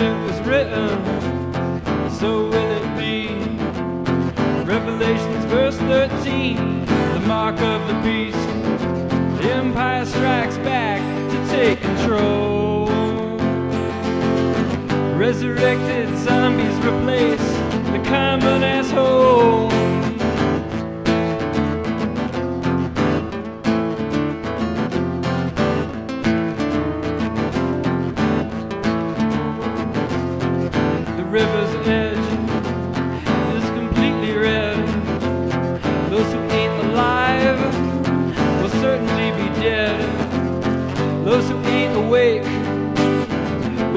it was written, so will it be. Revelations verse 13, the mark of the beast. The empire strikes back to take control. Resurrected zombies replace the common asshole.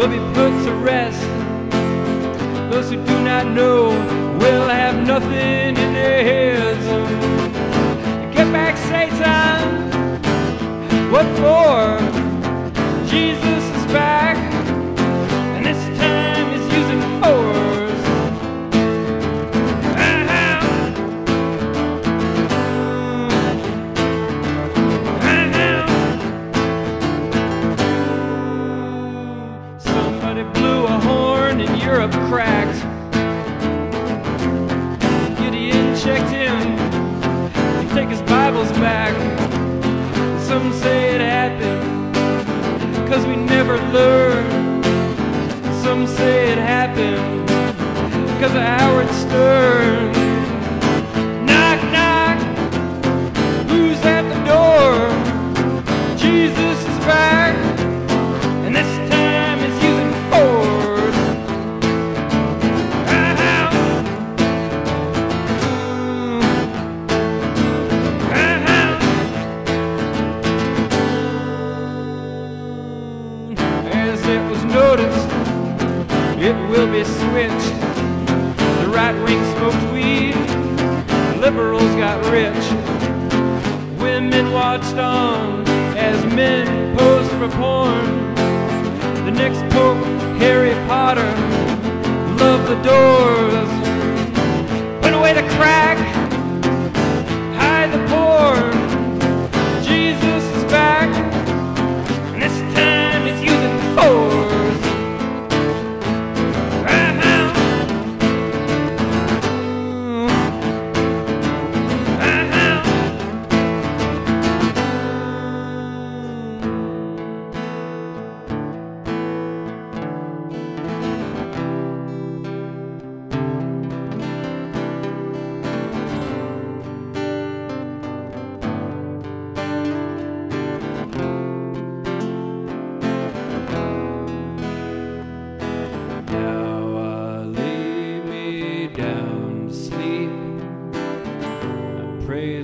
Will be put to rest. Those who do not know will have nothing in their heads. Europe cracked. Gideon checked in to take his Bibles back. Some say it happened cause we never learn. Some say it happened cause of Howard got rich. Women watched on as men posed for porn. The next pope, Harry Potter, loved the doors.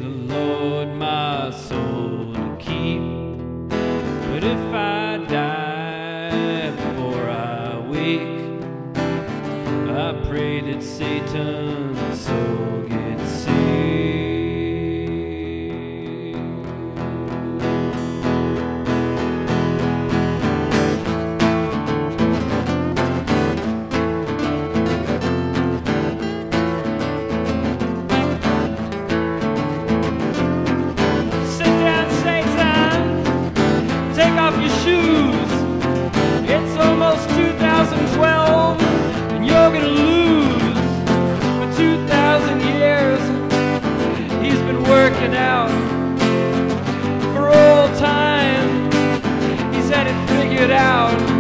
The Lord my soul to keep. But if I die before I wake, I pray that Satan's soul been out. For all time, he's had it figured out.